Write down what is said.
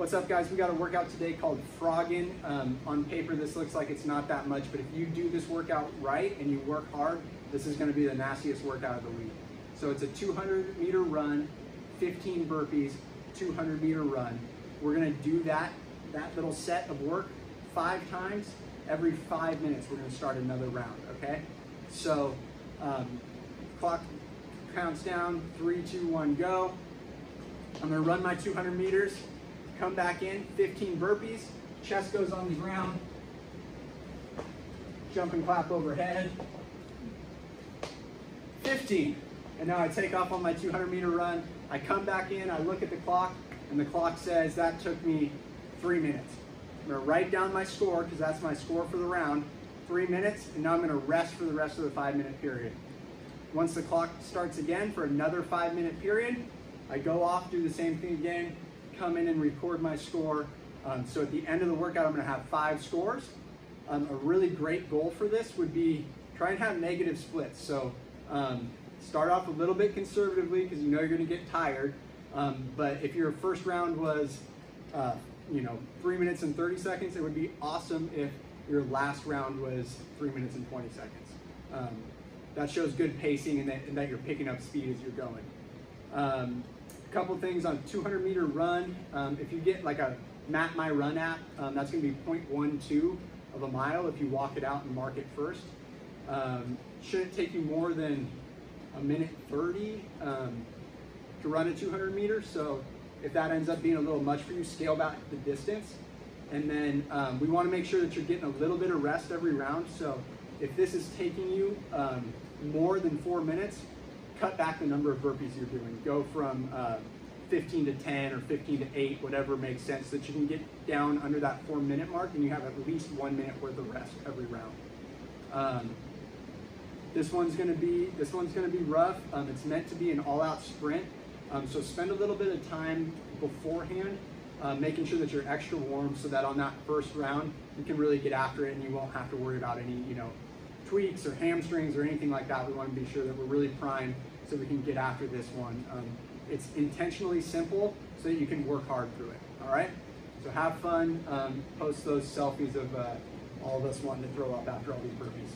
What's up guys? We got a workout today called Froggin. Um, on paper this looks like it's not that much, but if you do this workout right and you work hard, this is gonna be the nastiest workout of the week. So it's a 200 meter run, 15 burpees, 200 meter run. We're gonna do that, that little set of work five times. Every five minutes, we're gonna start another round, okay? So um, clock counts down, three, two, one, go. I'm gonna run my 200 meters, come back in, 15 burpees, chest goes on the ground, jump and clap overhead, 15. And now I take off on my 200 meter run, I come back in, I look at the clock, and the clock says that took me three minutes. I'm gonna write down my score, because that's my score for the round, three minutes, and now I'm gonna rest for the rest of the five minute period. Once the clock starts again for another five minute period, I go off, do the same thing again, come in and record my score. Um, so at the end of the workout, I'm gonna have five scores. Um, a really great goal for this would be try and have negative splits. So um, start off a little bit conservatively because you know you're gonna get tired. Um, but if your first round was, uh, you know, three minutes and 30 seconds, it would be awesome if your last round was three minutes and 20 seconds. Um, that shows good pacing and that, and that, you're picking up speed as you're going. Couple things on 200 meter run. Um, if you get like a Map My Run app, um, that's going to be 0.12 of a mile if you walk it out and mark it first. Um, shouldn't take you more than a minute 30 um, to run a 200 meter. So if that ends up being a little much for you, scale back the distance. And then um, we want to make sure that you're getting a little bit of rest every round. So if this is taking you um, more than four minutes, cut back the number of burpees you're doing. Go from uh, 15 to 10 or 15 to 8, whatever makes sense, so that you can get down under that four minute mark and you have at least one minute worth of rest every round. Um, this one's gonna be this one's gonna be rough. Um, it's meant to be an all-out sprint, um, so spend a little bit of time beforehand, uh, making sure that you're extra warm, so that on that first round you can really get after it and you won't have to worry about any you know tweaks or hamstrings or anything like that. We want to be sure that we're really primed so we can get after this one. Um, it's intentionally simple so that you can work hard through it. All right. So have fun. Um, post those selfies of uh, all of us wanting to throw up after all these burpees.